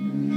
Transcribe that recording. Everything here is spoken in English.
Mm-hmm.